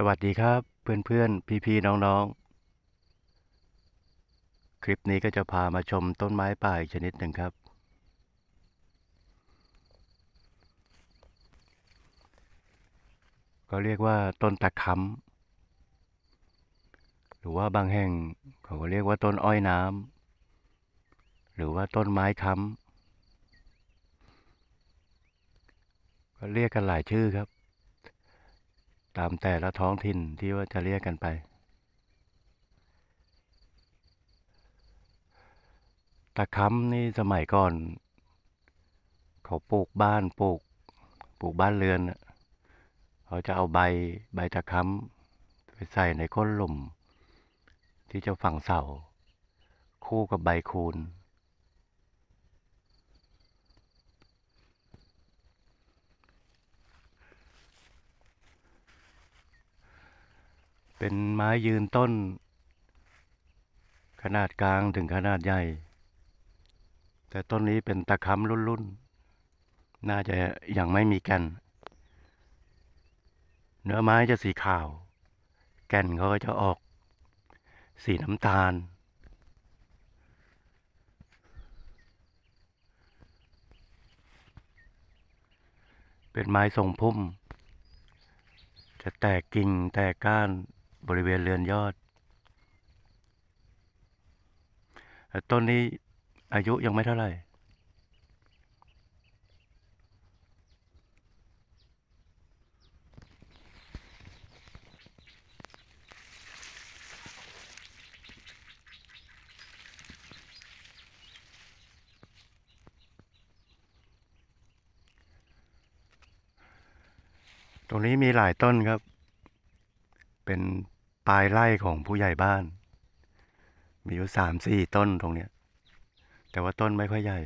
สวัสดีครับเพื่อนๆ พี่ๆ น้องๆ คลิปนี้ก็จะพามาชมต้นไม้ป่าอีกชนิดหนึ่งครับ ก็เรียกว่าต้นตะค้ำหรือว่าบางแห่งเขาก็เรียกว่าต้นอ้อยน้ำหรือว่าต้นไม้ค้ำก็เรียกกันหลายชื่อครับ ตามแต่ละท้องถิ่นที่ว่าจะเรียกกันไป ตะค้ำนี่สมัยก่อน เขาปลูกบ้านปลูก ปลูกบ้านเรือนเขาจะเอาใบใบตะค้ำไปใส่ในก้นหลุม ที่จะฝังเสา คู่กับใบคูน เป็นไม้ยืนต้น ขนาดกลางถึงขนาดใหญ่ แต่ต้นนี้เป็นตะค้ำรุ่นๆ น่าจะยังไม่มีแก่น เนื้อไม้จะสีขาว แก่นเขาก็จะออก สีน้ำตาล เป็นไม้ทรงพุ่มจะแตกกิ่งแตกก้าน บริเวณเรือนยอด ต้นนี้อายุยังไม่เท่าไหร่ตรงนี้มีหลายต้นครับ เป็น ปลายไร่ของผู้ใหญ่บ้าน มีอยู่สามสี่ต้นตรงเนี้ย แต่ว่าต้นไม่ค่อยใหญ่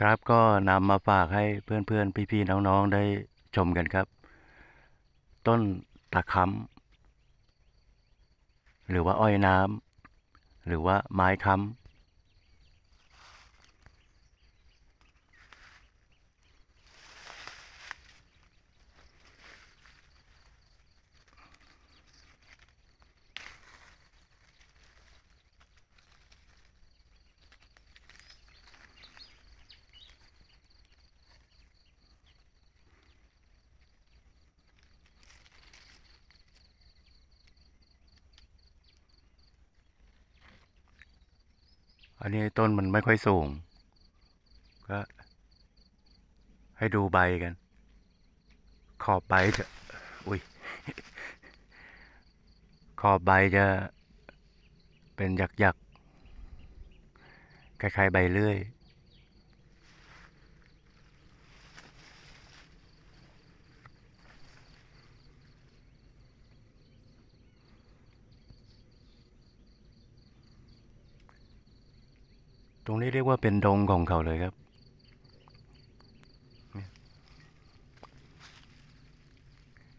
ครับก็นำมาฝากให้เพื่อนๆ พี่ๆ น้องๆ ได้ชมกันครับ ต้นตะค้ำหรือว่าอ้อยน้ำหรือว่าไม้ค้ำ อันนี้ต้นมันไม่ค่อยสูง ก็ ให้ดูใบกัน ขอบใบจะ อุ้ย ขอบใบจะ เป็นหยักๆคล้ายๆใบเลื่อย ตรงนี้เรียกว่าเป็นดงของเขาเลยครับ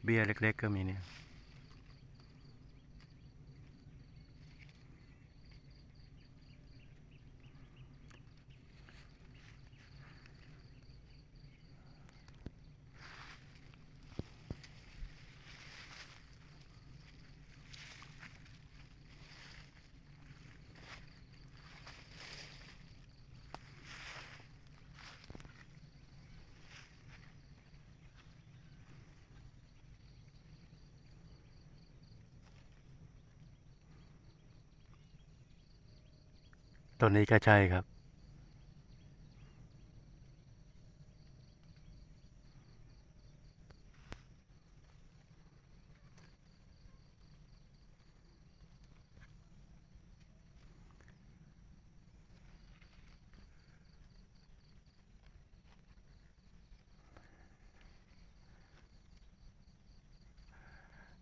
เบี้ยเล็ก ๆ ก็มีเนี่ย ต้นนี้ก็ใช่ครับ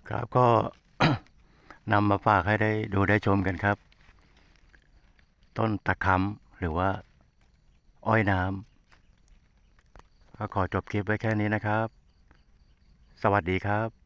ครับก็นำมาฝากให้ได้ดูได้ชมกันครับ ต้นตะคำหรือว่า อ้อยน้ำก็ขอจบคลิปไว้แค่นี้นะครับ สวัสดีครับ